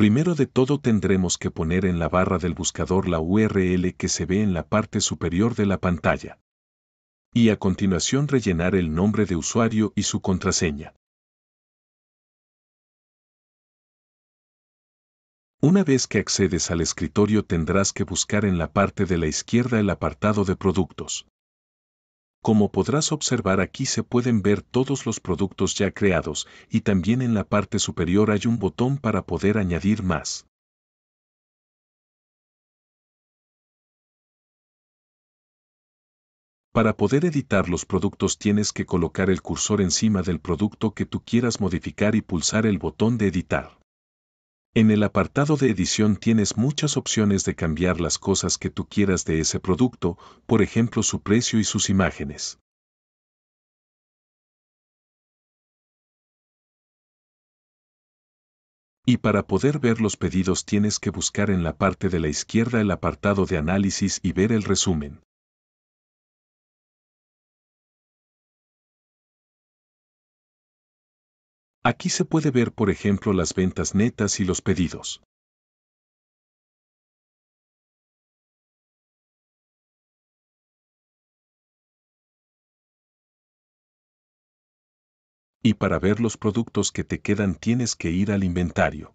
Primero de todo tendremos que poner en la barra del buscador la URL que se ve en la parte superior de la pantalla. Y a continuación rellenar el nombre de usuario y su contraseña. Una vez que accedes al escritorio tendrás que buscar en la parte de la izquierda el apartado de productos. Como podrás observar aquí se pueden ver todos los productos ya creados y también en la parte superior hay un botón para poder añadir más. Para poder editar los productos tienes que colocar el cursor encima del producto que tú quieras modificar y pulsar el botón de editar. En el apartado de edición tienes muchas opciones de cambiar las cosas que tú quieras de ese producto, por ejemplo su precio y sus imágenes. Y para poder ver los pedidos tienes que buscar en la parte de la izquierda el apartado de análisis y ver el resumen. Aquí se puede ver por ejemplo las ventas netas y los pedidos. Y para ver los productos que te quedan tienes que ir al inventario.